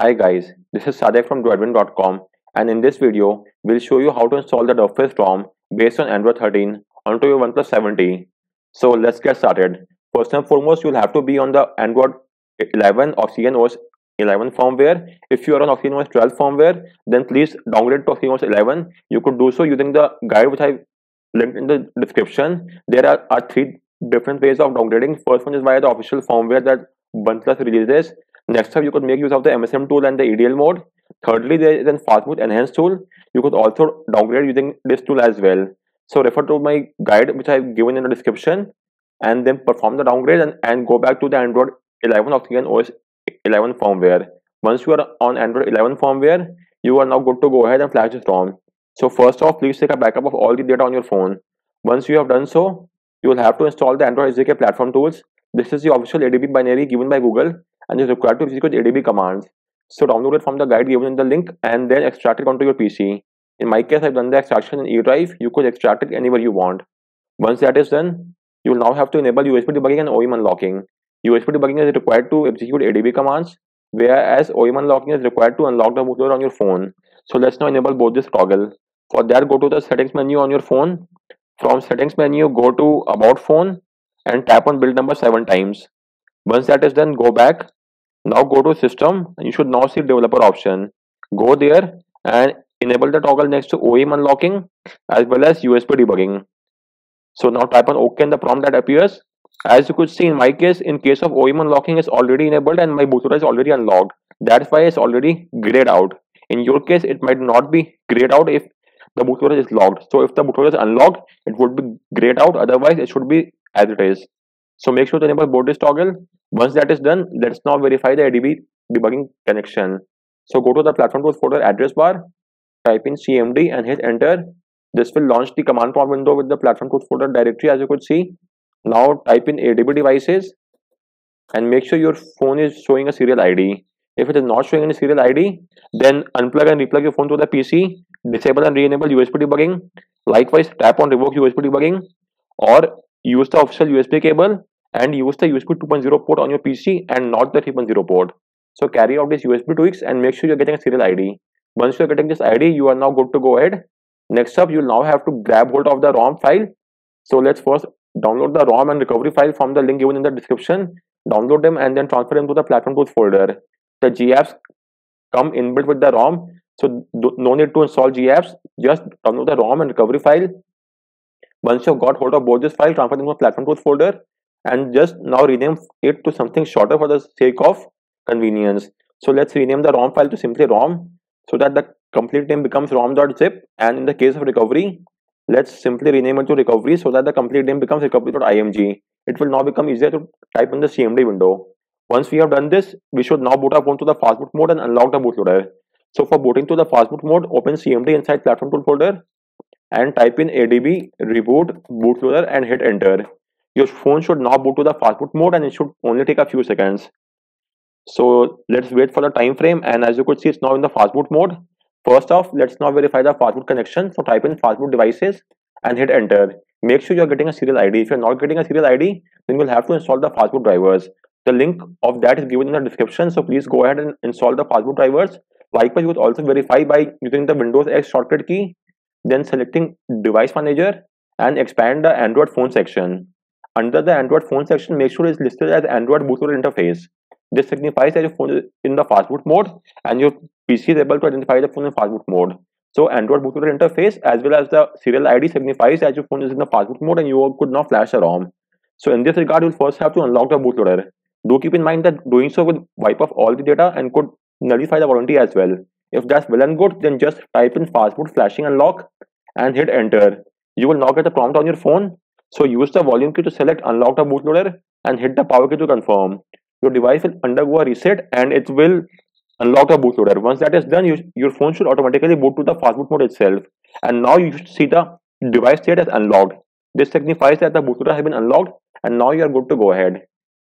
Hi guys, this is Sadique from droidwin.com and in this video, we'll show you how to install the DerpFest ROM based on Android 13 onto your OnePlus 7T. So let's get started. First and foremost, you'll have to be on the Android 11 or OS 11 firmware. If you are on OS 12 firmware, then please downgrade to OS 11. You could do so using the guide which I linked in the description. There are, are three different ways of downgrading. First one is via the official firmware that OnePlus releases Next up, you could make use of the MSM tool and the EDL mode. Thirdly, there is an Fastboot Enhance tool. You could also downgrade using this tool as well. So refer to my guide which I've given in the description and then perform the downgrade and, and go back to the Android 11 Oxygen OS 11 firmware. Once you are on Android 11 firmware, you are now good to go ahead and flash this ROM. So first off, please take a backup of all the data on your phone. Once you have done so, you will have to install the Android SDK platform tools. This is the official ADB binary given by Google and is required to execute ADB commands. So download it from the guide given in the link and then extract it onto your PC. In my case, I've done the extraction in E drive. You could extract it anywhere you want. Once that is done, you will now have to enable USB debugging and OEM unlocking. USB debugging is required to execute ADB commands, whereas OEM unlocking is required to unlock the bootloader on your phone. So let's now enable both this toggle. For that, go to the settings menu on your phone. From settings menu, go to about phone and tap on build number seven times. Once that is done, go back now go to system. And you should now see developer option. Go there and enable the toggle next to OEM unlocking as well as USB debugging. So now type on OK in the prompt that appears. As you could see in my case in case of OEM unlocking is already enabled and my bootloader is already unlocked. That's why it's already grayed out. In your case it might not be grayed out if the bootloader is locked. So if the bootloader is unlocked it would be grayed out. Otherwise it should be as it is so make sure to enable both this toggle once that is done, let's now verify the ADB debugging connection. So go to the platform tools folder address bar, type in CMD and hit enter. This will launch the command prompt window with the platform tools folder directory as you could see. Now type in ADB devices and make sure your phone is showing a serial ID. If it is not showing any serial ID, then unplug and replug your phone to the PC, disable and re-enable USB debugging. Likewise, tap on revoke USB debugging or use the official USB cable and use the USB 2.0 port on your PC and not the 3.0 port. So carry out these USB tweaks and make sure you're getting a serial ID. Once you're getting this ID, you are now good to go ahead. Next up, you'll now have to grab hold of the ROM file. So let's first download the ROM and recovery file from the link given in the description. Download them and then transfer them to the platform tools folder. The GApps come inbuilt with the ROM. So no need to install GApps. Just download the ROM and recovery file. Once you've got hold of both this file, transfer them to the platform tools folder and just now rename it to something shorter for the sake of convenience. So let's rename the ROM file to simply ROM so that the complete name becomes rom.zip and in the case of recovery, let's simply rename it to recovery so that the complete name becomes recovery.img. It will now become easier to type in the CMD window. Once we have done this, we should now boot our phone to the fastboot mode and unlock the bootloader. So for booting to the fastboot mode, open CMD inside platform tool folder and type in adb reboot bootloader and hit enter your phone should now boot to the fastboot mode and it should only take a few seconds. So let's wait for the time frame and as you could see it's now in the fastboot mode. First off let's now verify the fastboot connection. So type in fastboot devices and hit enter. Make sure you're getting a serial id if you're not getting a serial id then you'll have to install the fastboot drivers. The link of that is given in the description so please go ahead and install the fastboot drivers. Likewise you could also verify by using the windows x shortcut key then selecting device manager and expand the android phone section under the Android phone section, make sure it's listed as Android bootloader interface. This signifies that your phone is in the fastboot mode and your PC is able to identify the phone in fastboot mode. So Android bootloader interface as well as the serial ID signifies that your phone is in the fastboot mode and you could not flash a ROM. So in this regard, you'll first have to unlock the bootloader. Do keep in mind that doing so will wipe off all the data and could nullify the warranty as well. If that's well and good, then just type in fastboot flashing unlock and hit enter. You will now get a prompt on your phone so use the volume key to select unlock the bootloader and hit the power key to confirm. Your device will undergo a reset and it will unlock the bootloader. Once that is done, you, your phone should automatically boot to the fastboot mode itself. And now you should see the device state as unlocked. This signifies that the bootloader has been unlocked and now you are good to go ahead.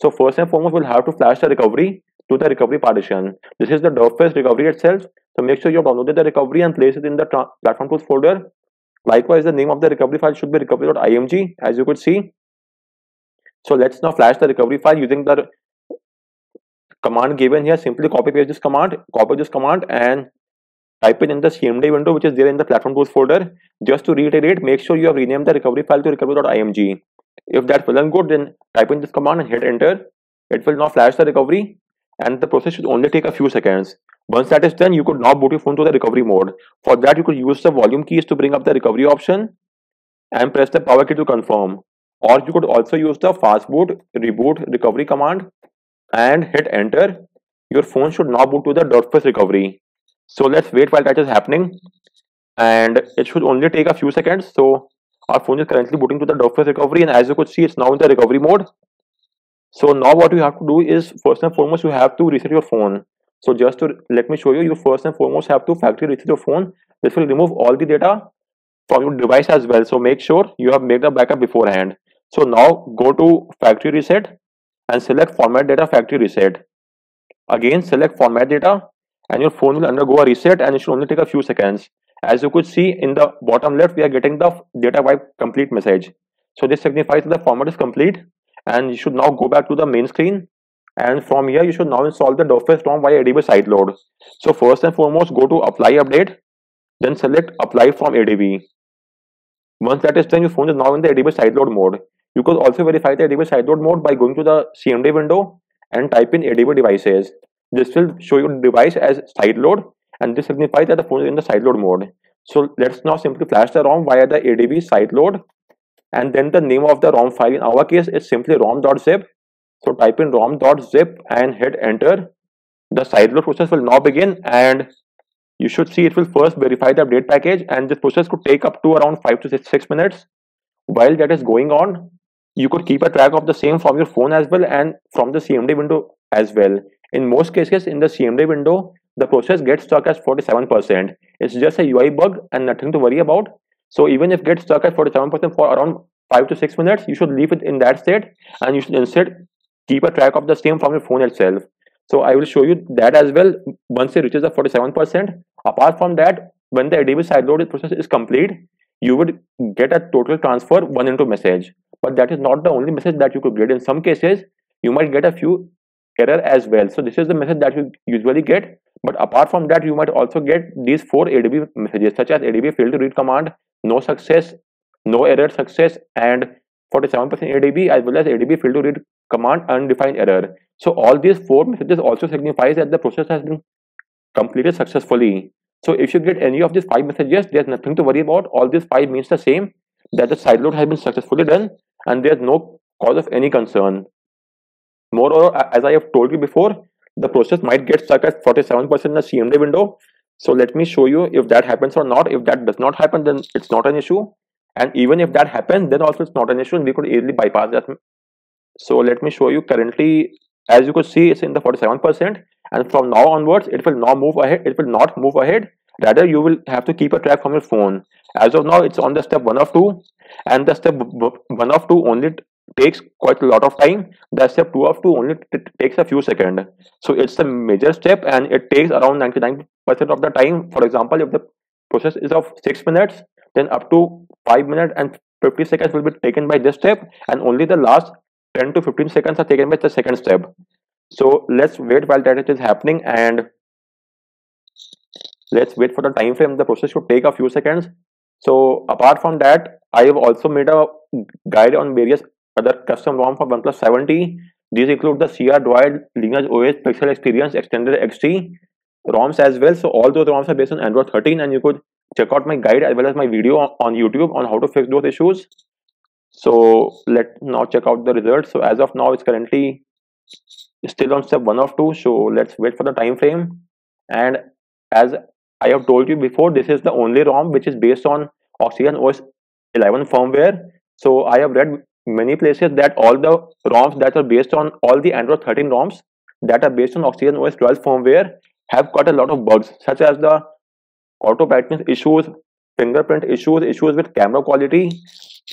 So first and foremost, we'll have to flash the recovery to the recovery partition. This is the DerpFest recovery itself. So make sure you have downloaded the recovery and place it in the platform tools folder Likewise, the name of the recovery file should be recovery.img as you could see. So let's now flash the recovery file using the command given here. Simply copy paste this command copy this command and type it in the cmd window which is there in the platform tools folder. Just to reiterate make sure you have renamed the recovery file to recovery.img if that wasn't good then type in this command and hit enter. It will now flash the recovery and the process should only take a few seconds once that is done you could now boot your phone to the recovery mode. For that you could use the volume keys to bring up the recovery option and press the power key to confirm. Or you could also use the fastboot reboot recovery command and hit enter. Your phone should now boot to the .fs recovery. So let's wait while that is happening. And it should only take a few seconds. So our phone is currently booting to the .fs recovery. And as you could see it's now in the recovery mode. So now what you have to do is first and foremost you have to reset your phone so just to let me show you you first and foremost have to factory reset your phone. This will remove all the data from your device as well. So make sure you have made the backup beforehand. So now go to factory reset and select format data factory reset. Again select format data and your phone will undergo a reset and it should only take a few seconds. As you could see in the bottom left we are getting the data wipe complete message. So this signifies that the format is complete and you should now go back to the main screen and from here you should now install the DerpFest ROM via ADB sideload. So first and foremost go to apply update then select apply from ADB. Once that is done your phone is now in the ADB sideload mode. You could also verify the ADB sideload mode by going to the CMD window and type in ADB devices. This will show your device as sideload and this signifies that the phone is in the sideload mode. So let's now simply flash the ROM via the ADB sideload and then the name of the ROM file in our case is simply rom.zip. So type in rom.zip and hit enter. The sideload process will now begin and you should see it will first verify the update package and this process could take up to around 5 to 6 minutes. While that is going on, you could keep a track of the same from your phone as well and from the CMD window as well. In most cases in the CMD window, the process gets stuck at 47%. It's just a UI bug and nothing to worry about. So even if it gets stuck at 47% for around 5 to 6 minutes, you should leave it in that state and you should instead keep a track of the same from your phone itself. So I will show you that as well once it reaches the 47%. Apart from that, when the ADB side sideload process is complete, you would get a total transfer one into message. But that is not the only message that you could get. In some cases, you might get a few error as well. So this is the message that you usually get. But apart from that, you might also get these four ADB messages such as ADB failed to read command, no success, no error success, and 47% ADB as well as ADB failed to read command undefined error. So all these four messages also signifies that the process has been completed successfully. So if you get any of these five messages, there's nothing to worry about. All these five means the same, that the sideload has been successfully done and there's no cause of any concern. Moreover, as I have told you before, the process might get stuck at 47% in the CMD window. So let me show you if that happens or not. If that does not happen, then it's not an issue. And even if that happens, then also it's not an issue and we could easily bypass that. So let me show you currently, as you could see, it's in the 47% and from now onwards, it will not move ahead. It will not move ahead. Rather, you will have to keep a track from your phone. As of now, it's on the step one of two and the step one of two only takes quite a lot of time the step 2 of 2 only takes a few seconds so it's a major step and it takes around 99 percent of the time for example if the process is of 6 minutes then up to 5 minutes and 50 seconds will be taken by this step and only the last 10 to 15 seconds are taken by the second step so let's wait while that is happening and let's wait for the time frame the process should take a few seconds so apart from that i have also made a guide on various other custom ROM for OnePlus 7T. These include the CR Droid, Lineage OS, Pixel Experience, Extended XT ROMs as well. So all those ROMs are based on Android 13 and you could check out my guide as well as my video on YouTube on how to fix those issues. So let now check out the results. So as of now, it's currently still on step one of two. So let's wait for the time frame. And as I have told you before, this is the only ROM which is based on Oxygen OS 11 firmware. So I have read many places that all the ROMs that are based on all the Android 13 ROMs that are based on Oxygen OS 12 firmware have got a lot of bugs such as the auto brightness issues, fingerprint issues, issues with camera quality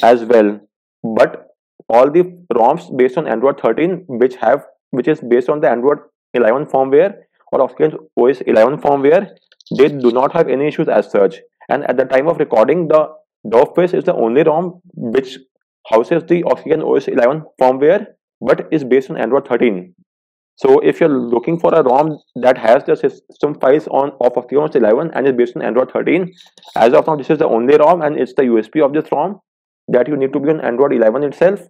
as well. But all the ROMs based on Android 13 which have which is based on the Android 11 firmware or Oxygen OS 11 firmware they do not have any issues as such and at the time of recording the DerpFest is the only ROM which houses the Oxygen OS 11 firmware but is based on Android 13. So if you're looking for a ROM that has the system files on of OS 11 and is based on Android 13, as of now this is the only ROM and it's the USP of this ROM that you need to be on Android 11 itself.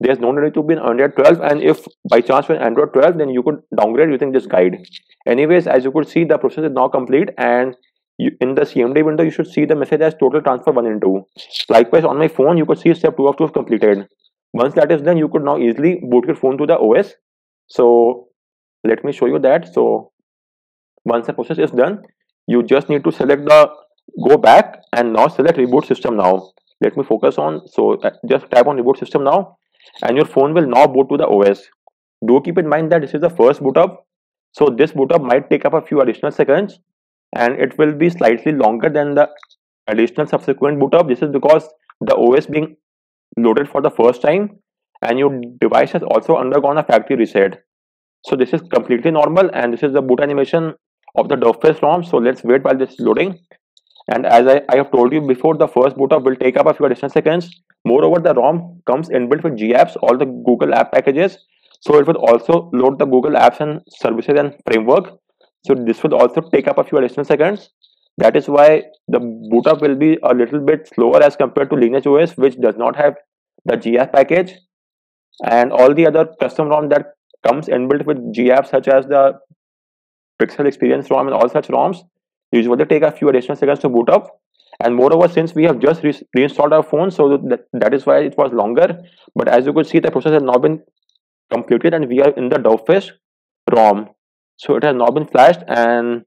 There's no need to be on Android 12 and if by chance you're on Android 12 then you could downgrade using this guide. Anyways, as you could see the process is now complete and you, in the CMD window you should see the message as total transfer 1 and 2. Likewise on my phone you could see step 2 of 2 is completed. Once that is done you could now easily boot your phone to the OS so let me show you that. So once the process is done you just need to select the go back and now select reboot system now. Let me focus on so uh, just tap on reboot system now and your phone will now boot to the os do keep in mind that this is the first boot up. So this boot up might take up a few additional seconds and it will be slightly longer than the additional subsequent boot up. This is because the os being loaded for the first time and your device has also undergone a factory reset. So this is completely normal and this is the boot animation of the DerpFest ROM. So let's wait while this is loading. And as I, I have told you before the first boot up will take up a few additional seconds. Moreover the ROM comes inbuilt with GApps all the Google app packages. So it will also load the Google apps and services and framework. So this will also take up a few additional seconds. That is why the boot up will be a little bit slower as compared to Lineage OS which does not have the GApp package and all the other custom ROM that comes inbuilt with GApps such as the Pixel Experience ROM and all such ROMs usually take a few additional seconds to boot up. And moreover since we have just re reinstalled our phone so that, that is why it was longer. But as you could see the process has now been completed and we are in the DerpFest ROM. So it has now been flashed and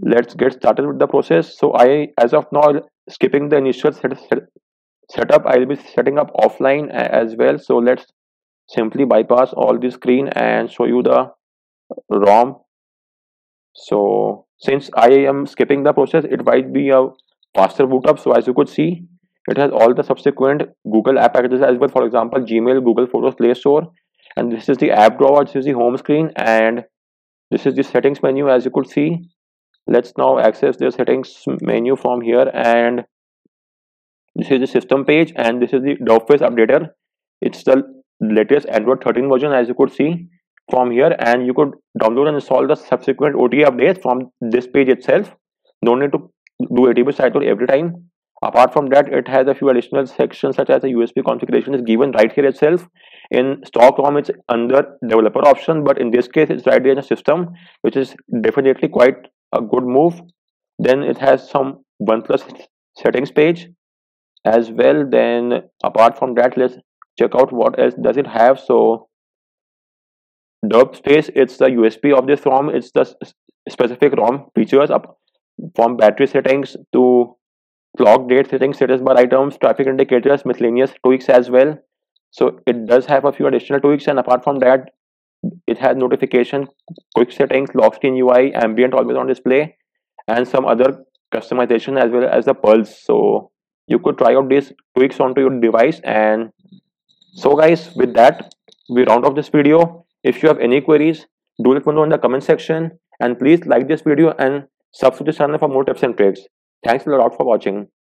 let's get started with the process. So I as of now skipping the initial set, set, setup I'll be setting up offline as well. So let's simply bypass all the screen and show you the ROM. So since I am skipping the process it might be a faster boot up. So as you could see it has all the subsequent Google app packages as well. For example Gmail Google Photos Play Store. And this is the app drawer this is the home screen and this is the settings menu. As you could see let's now access the settings menu from here. And this is the system page and this is the DerpFest updater. It's the latest Android 13 version as you could see from here and you could download and install the subsequent OTA updates from this page itself. No need to do ATB tour every time. Apart from that, it has a few additional sections such as the USB configuration is given right here itself. In stock ROM, it's under developer option, but in this case, it's right there in the system, which is definitely quite a good move. Then it has some OnePlus settings page as well. Then apart from that, let's check out what else does it have. So derp space it's the usp of this rom. It's the specific rom features up from battery settings to clock date settings status bar items traffic indicators miscellaneous tweaks as well. So it does have a few additional tweaks and apart from that it has notification quick settings lock screen ui ambient always on display and some other customization as well as the pulse. So you could try out these tweaks onto your device and so guys with that we round off this video. If you have any queries do let me know in the comment section. And please like this video and subscribe to the channel for more tips and tricks. Thanks a lot for watching